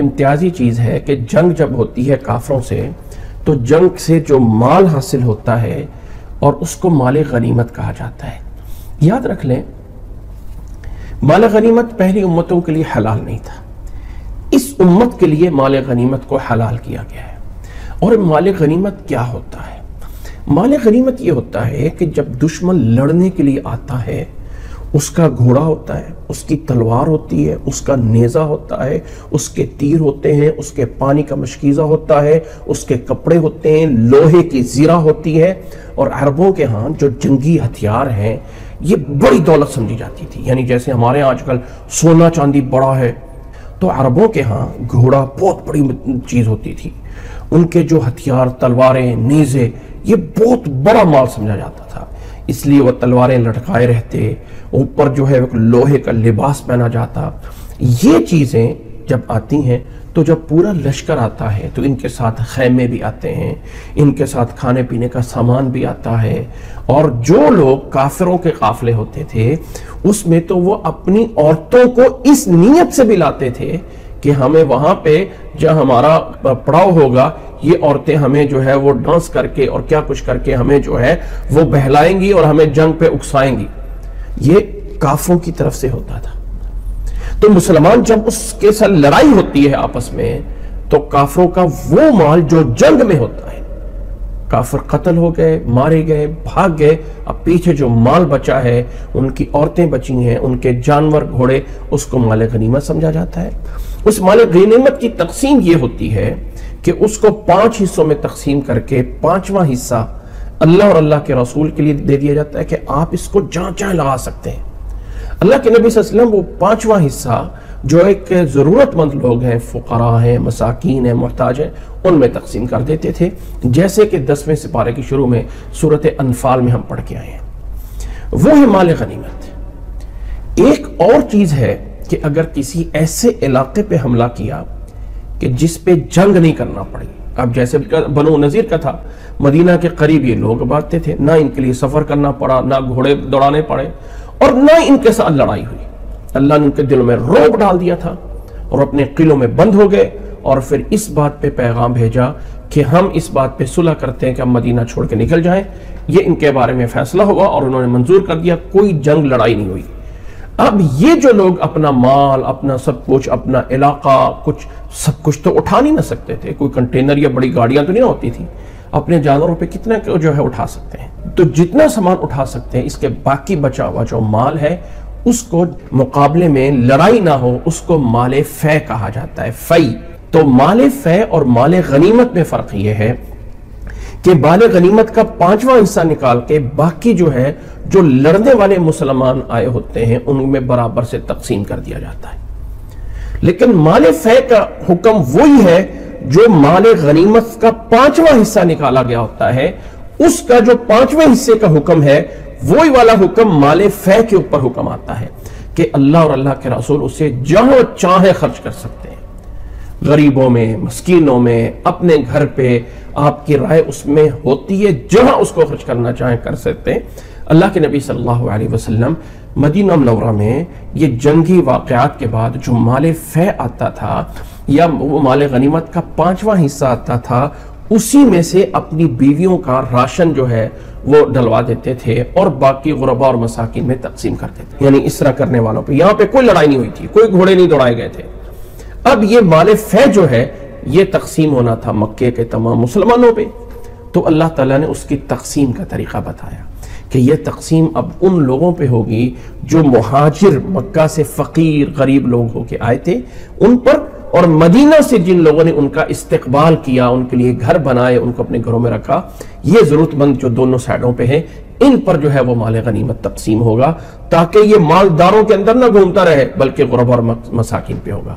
ایک امتیازی چیز ہے کہ جنگ جب ہوتی ہے کافروں سے، تو جنگ سے جو مال حاصل ہوتا ہے اور اس کو مال غنیمت کہا جاتا ہے۔ یاد رکھ لیں، مال غنیمت پہلی امتوں کے لیے حلال نہیں تھا۔ اس امت کے لیے مال غنیمت کو حلال کیا گیا ہے۔ اور مال غنیمت کیا ہوتا ہے؟ مال غنیمت یہ ہوتا ہے کہ جب دشمن لڑنے کے لیے آتا ہے اس کا گھوڑا ہوتا ہے، اس کی تلوار ہوتی ہے، اس کا نیزہ ہوتا ہے، اس کے تیر ہوتے ہیں، اس کے پانی کا مشکیزہ ہوتا ہے، اس کے کپڑے ہوتے ہیں، لوہے کی زیرہ ہوتی ہے۔ اور عربوں کے ہاں جو جنگی ہتھیار ہیں، یہ بڑی دولت سمجھی جاتی تھی۔ یعنی جیسے ہمارے آج کل سونا چاندی بڑا ہے، تو عربوں کے ہاں گھوڑا بہت بڑی چیز ہوتی تھی۔ ان کے جو ہتھیار، تلواریں، نیزے، یہ بہت بڑا مال سمجھا جاتا اس لیے وہ تلواریں لٹکائے رہتے، اوپر جو ہے لوہے کا لباس پہنا جاتا۔ یہ چیزیں جب آتی ہیں تو جب پورا لشکر آتا ہے تو ان کے ساتھ خیمے بھی آتے ہیں، ان کے ساتھ کھانے پینے کا سامان بھی آتا ہے۔ اور جو لوگ کافروں کے قافلے ہوتے تھے، اس میں تو وہ اپنی عورتوں کو اس نیت سے بھی لاتے تھے کہ ہمیں وہاں پہ جہاں ہمارا پڑاؤ ہوگا یہ عورتیں ہمیں جو ہے وہ ڈانس کر کے اور کیا کچھ کر کے ہمیں جو ہے وہ بہلائیں گی اور ہمیں جنگ پہ اکسائیں گی۔ یہ کافروں کی طرف سے ہوتا تھا۔ تو مسلمان جب اس کے ساتھ لڑائی ہوتی ہے آپس میں، تو کافروں کا وہ مال جو جنگ میں ہوتا ہے، کافر قتل ہو گئے، مارے گئے، بھاگ گئے، اب پیچھے جو مال بچا ہے، ان کی عورتیں بچی ہیں، ان کے جانور گھوڑے، اس کو مال غنیمت سمجھا جاتا ہے۔ اس مال غنیمت کی تقسیم یہ ہوتی ہے کہ اس کو پانچ حصوں میں تقسیم کر کے پانچواں حصہ اللہ اور اللہ کے رسول کے لیے دے دیا جاتا ہے کہ آپ اس کو جہاں چاہیں لگا سکتے ہیں۔ اللہ کے نبی صلی اللہ علیہ وسلم وہ پانچواں حصہ جو ایک ضرورت مند لوگ ہیں، فقراء ہیں، مساکین ہیں، محتاج ہیں، ان میں تقسیم کر دیتے تھے۔ جیسے کہ دسویں سپارے کی شروع میں صورت انفال میں ہم پڑھ کے آئے ہیں۔ وہ ہے مال غنیمت۔ ایک اور چیز ہے کہ اگر کسی ایسے علاقے پہ حملہ کیا کہ جس پہ جنگ نہیں کرنا پڑی۔ اب جیسے بنو نظیر کا تھا، مدینہ کے قریب یہ لوگ باتتے تھے، نہ ان کے لیے سفر کرنا پڑا، نہ گھوڑے دوڑانے پڑے، اور نہ ان کے ساتھ لڑائی ہوئی۔ اللہ نے ان کے دلوں میں روب ڈال دیا تھا اور اپنے قلعوں میں بند ہو گئے، اور پھر اس بات پہ پیغام بھیجا کہ ہم اس بات پہ صلح کرتے ہیں کہ ہم مدینہ چھوڑ کے نکل جائیں۔ یہ ان کے بارے میں فیصلہ ہوا اور انہوں نے منظور کر دیا، کوئی جنگ لڑائی نہیں ہوئی۔ اب یہ جو لوگ اپنا مال، اپنا سب کچھ، اپنا علاقہ، کچھ سب کچھ تو اٹھا نہیں نہ سکتے تھے۔ کوئی کنٹینر یا بڑی گاڑیاں تو نہیں ہوتی تھی اپنے جانوروں پہ کتنے جو ہے اٹھا سکتے ہیں؟ تو جتنا سامان اٹھا سکتے ہیں، اس کے باقی بچا ہوا جو مال ہے، اس کو مقابلے میں لڑائی نہ ہو، اس کو مال فے کہا جاتا ہے، فی۔ تو مال فے اور مال غنیمت میں فرق یہ ہے کہ بال غنیمت کا پانچواں حصہ نکال کے باقی جو ہے جو لڑنے والے مسلمان آئے ہوتے ہیں ان میں برابر سے تقسیم کر دیا جاتا ہے۔ لیکن مال فے کا حکم وہی ہے جو مال غنیمت کا پانچواں حصہ نکالا گیا ہوتا ہے۔ اس کا جو پانچویں حصے کا حکم ہے، وہی والا حکم مال فے کے اوپر حکم آتا ہے کہ اللہ اور اللہ کے رسول اسے جہاں چاہے خرچ کر سکتے غریبوں میں، مسکینوں میں، اپنے گھر پہ آپ کی رائے اس میں ہوتی ہے، جہاں اس کو خرچ کرنا چاہیں کر سکتے ہیں۔ اللہ کے نبی صلی اللہ علیہ وسلم مدینہ منورہ میں یہ جنگی واقعات کے بعد جو مال فے آتا تھا یا وہ مال غنیمت کا پانچواں حصہ آتا تھا، اسی میں سے اپنی بیویوں کا راشن جو ہے وہ ڈلوا دیتے تھے اور باقی غربا اور مساکین میں تقسیم کرتے تھے۔ یعنی اس طرح کرنے والوں پہ یہاں پہ کوئی لڑائی نہیں ہوئی تھی، کوئی گھوڑے نہیں دوڑائے گئے تھے۔ اب یہ مال فے جو ہے، یہ تقسیم ہونا تھا مکے کے تمام مسلمانوں پہ۔ تو اللہ تعالیٰ نے اس کی تقسیم کا طریقہ بتایا کہ یہ تقسیم اب ان لوگوں پہ ہوگی جو مہاجر مکہ سے فقیر، غریب لوگ ہو کے آئے تھے ان پر اور مدینہ سے جن لوگوں نے ان کا استقبال کیا، ان کے لیے گھر بنائے، ان کو اپنے گھروں میں رکھا، یہ ضرورت مند جو دونوں سائڈوں پہ ہیں، ان پر جو ہے وہ مال غنیمت تقسیم ہوگا تاکہ یہ مالداروں کے اندر نہ گھومتا رہے، بلکہ غرب اور مساکین پہ ہوگا۔